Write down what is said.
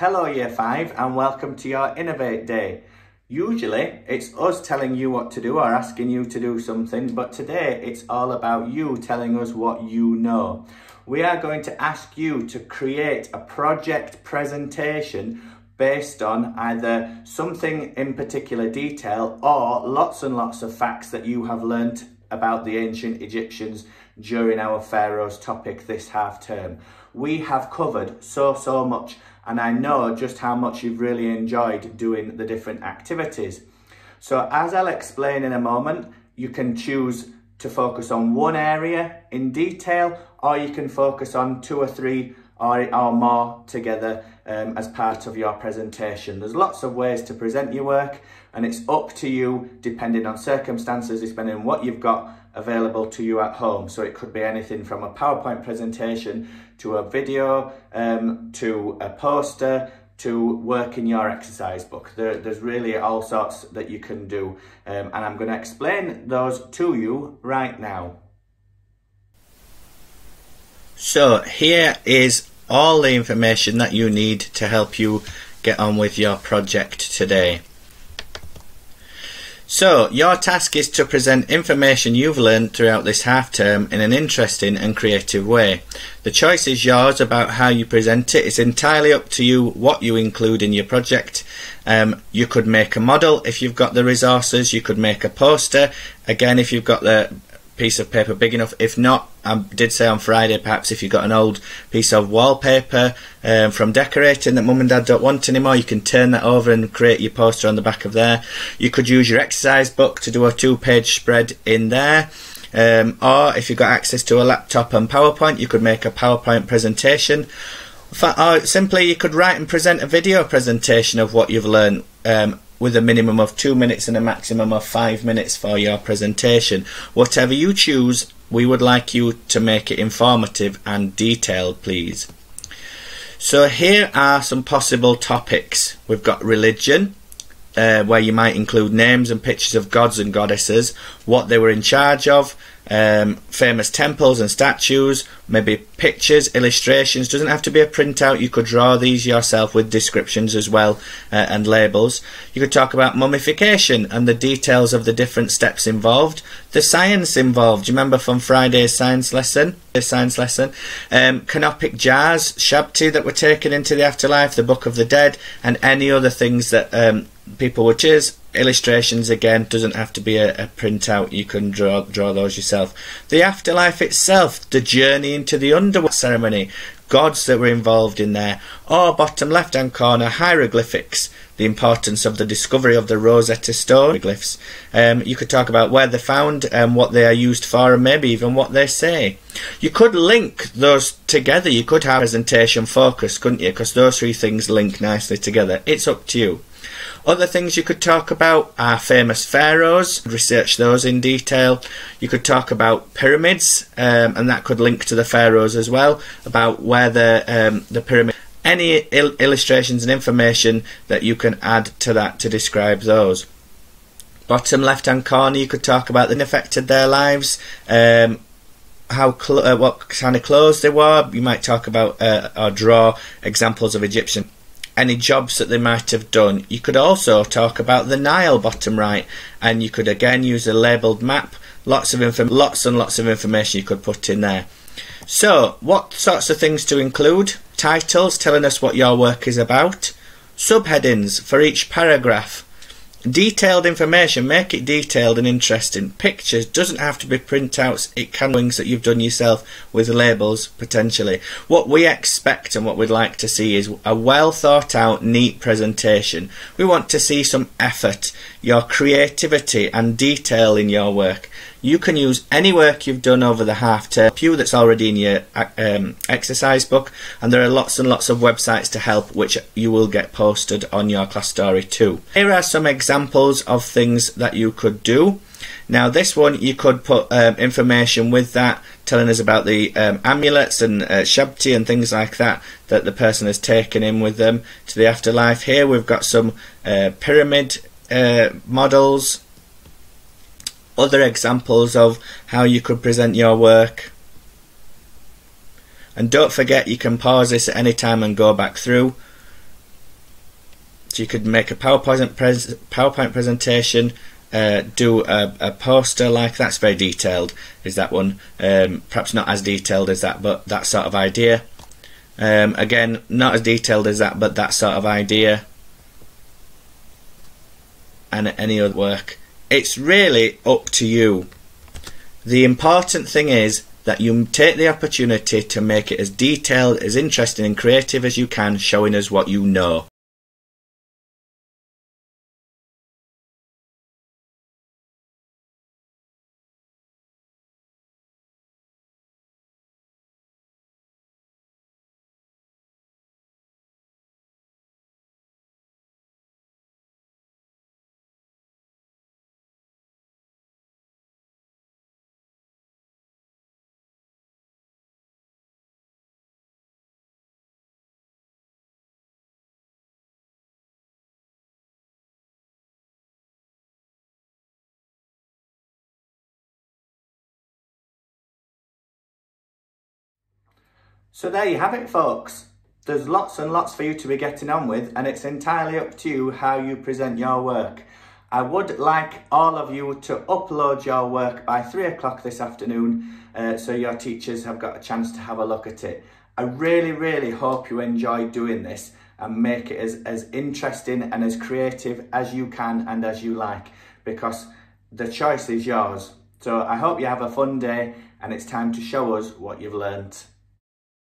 Hello Year 5 and welcome to your Innovate Day. Usually it's us telling you what to do or asking you to do something, but today it's all about you telling us what you know. We are going to ask you to create a project presentation based on either something in particular detail or lots and lots of facts that you have learnt about the ancient Egyptians during our Pharaohs topic this half term. We have covered so, so much and I know just how much you've really enjoyed doing the different activities. So as I'll explain in a moment, you can choose to focus on one area in detail or you can focus on two or three or, or more together um, as part of your presentation. There's lots of ways to present your work and it's up to you depending on circumstances, depending on what you've got available to you at home. So it could be anything from a PowerPoint presentation to a video, um, to a poster, to work in your exercise book. There, there's really all sorts that you can do um, and I'm going to explain those to you right now. So here is all the information that you need to help you get on with your project today. So, your task is to present information you've learned throughout this half term in an interesting and creative way. The choice is yours about how you present it. It's entirely up to you what you include in your project. Um, you could make a model if you've got the resources. You could make a poster. Again, if you've got the piece of paper big enough. If not, I did say on Friday, perhaps if you've got an old piece of wallpaper um, from decorating that mum and dad don't want anymore, you can turn that over and create your poster on the back of there. You could use your exercise book to do a two page spread in there. Um, or if you've got access to a laptop and PowerPoint, you could make a PowerPoint presentation. Or simply, you could write and present a video presentation of what you've learned um, with a minimum of two minutes and a maximum of five minutes for your presentation. Whatever you choose, we would like you to make it informative and detailed, please. So here are some possible topics. We've got religion, uh, where you might include names and pictures of gods and goddesses, what they were in charge of, um, famous temples and statues, maybe pictures, illustrations. Doesn't have to be a printout. You could draw these yourself with descriptions as well uh, and labels. You could talk about mummification and the details of the different steps involved, the science involved. You remember from Friday's science lesson? The science lesson, um, canopic jars, shabti that were taken into the afterlife, the Book of the Dead, and any other things that um, people would choose illustrations again doesn't have to be a, a printout you can draw draw those yourself the afterlife itself the journey into the underworld ceremony gods that were involved in there or bottom left hand corner hieroglyphics the importance of the discovery of the Rosetta Stone hieroglyphs. Um, you could talk about where they're found and what they are used for, and maybe even what they say. You could link those together. You could have a presentation focus, couldn't you? Because those three things link nicely together. It's up to you. Other things you could talk about are famous pharaohs, research those in detail. You could talk about pyramids, um, and that could link to the pharaohs as well, about where the, um, the pyramid. Any il- illustrations and information that you can add to that to describe those. Bottom left hand corner, you could talk about the affected their lives, um, how uh, what kind of clothes they wore. You might talk about uh, or draw examples of Egyptian any jobs that they might have done. You could also talk about the Nile bottom right, and you could again use a labelled map. Lots of info, lots and lots of information you could put in there. So, what sorts of things to include? Titles telling us what your work is about. Subheadings for each paragraph Detailed information, make it detailed and interesting. Pictures doesn't have to be printouts, it can be things that you've done yourself with labels potentially. What we expect and what we'd like to see is a well thought out, neat presentation. We want to see some effort, your creativity and detail in your work. You can use any work you've done over the half term, few that's already in your um, exercise book, and there are lots and lots of websites to help which you will get posted on your class story too. Here are some examples of things that you could do. Now, this one you could put um, information with that, telling us about the um, amulets and uh, shabti and things like that that the person has taken in with them to the afterlife. Here we've got some uh, pyramid uh, models other examples of how you could present your work. And don't forget you can pause this at any time and go back through. So you could make a PowerPoint, pres- PowerPoint presentation, uh, do a, a, poster like that's very detailed. Is that one? Um, perhaps not as detailed as that, but that sort of idea. Um, again, not as detailed as that, but that sort of idea. And any other work. It's really up to you. The important thing is that you take the opportunity to make it as detailed, as interesting and creative as you can, showing us what you know. So there you have it, folks. There's lots and lots for you to be getting on with, and it's entirely up to you how you present your work. I would like all of you to upload your work by three o'clock this afternoon uh, so your teachers have got a chance to have a look at it. I really, really hope you enjoy doing this and make it as, as interesting and as creative as you can and as you like because the choice is yours. So I hope you have a fun day and it's time to show us what you've learnt.